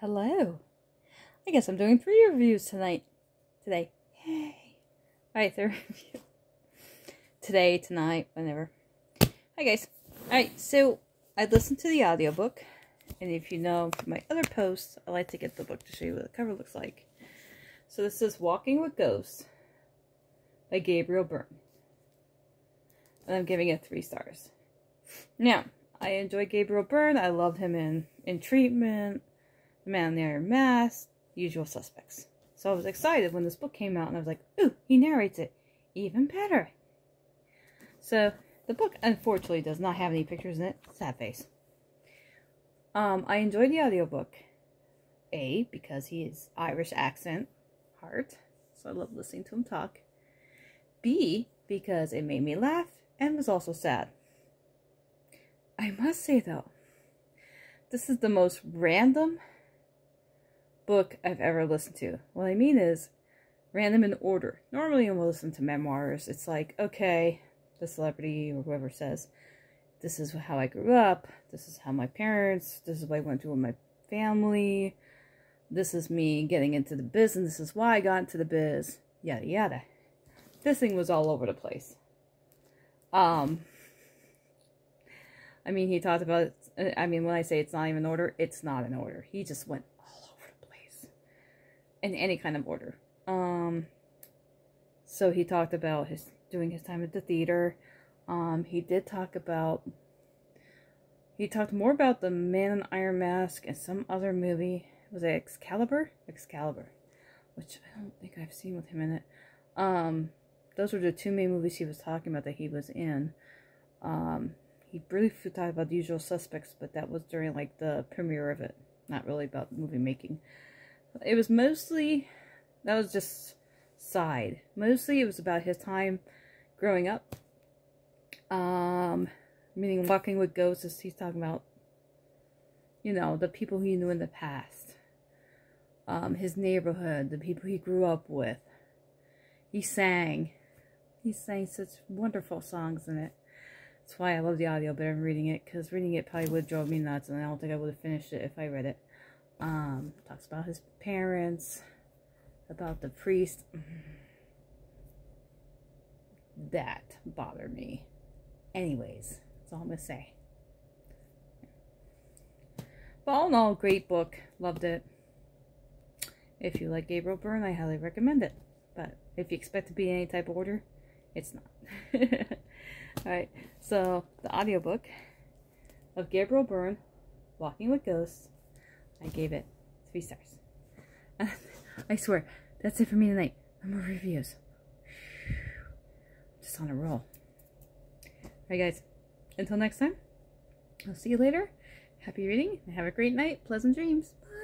Hello. I guess I'm doing three reviews tonight. Today. Yay. Alright, third review. Today, tonight, whenever. Hi guys. Alright, so I listened to the audiobook. And if you know my other posts, I like to get the book to show you what the cover looks like. So this is Walking with Ghosts by Gabriel Byrne. And I'm giving it three stars. Now, I enjoy Gabriel Byrne. I love him in, in Treatment, the Man in the Iron Mask, Usual Suspects. So I was excited when this book came out, and I was like, ooh, he narrates it. Even better. So, the book, unfortunately, does not have any pictures in it. Sad face. Um, I enjoyed the audiobook. A, because he is Irish accent, heart. So I love listening to him talk. B, because it made me laugh and was also sad. I must say, though, this is the most random book I've ever listened to. What I mean is random in order. Normally when we listen to memoirs, it's like, okay, the celebrity or whoever says, this is how I grew up, this is how my parents, this is what I went through with my family, this is me getting into the biz, and this is why I got into the biz, yada yada. This thing was all over the place. Um, I mean, he talked about, I mean, when I say it's not even order, it's not in order. He just went in any kind of order. Um, so he talked about his doing his time at the theater. Um, he did talk about. He talked more about the Man in Iron Mask and some other movie. Was it Excalibur? Excalibur, which I don't think I've seen with him in it. Um, those were the two main movies he was talking about that he was in. Um, he briefly talked about the usual suspects, but that was during like the premiere of it, not really about movie making. It was mostly, that was just side. Mostly it was about his time growing up. Um, meaning walking with ghosts, he's talking about, you know, the people he knew in the past. Um, his neighborhood, the people he grew up with. He sang. He sang such wonderful songs in it. That's why I love the audio better than reading it, because reading it probably would drive me nuts, and I don't think I would have finished it if I read it. Um, talks about his parents, about the priest. That bothered me. Anyways, that's all I'm going to say. But all in all, great book. Loved it. If you like Gabriel Byrne, I highly recommend it. But if you expect to be in any type of order, it's not. Alright, so the audiobook of Gabriel Byrne, Walking with Ghosts, I gave it three stars. I swear, that's it for me tonight. No more reviews. I'm just on a roll. Alright guys, until next time, I'll see you later. Happy reading and have a great night. Pleasant dreams. Bye.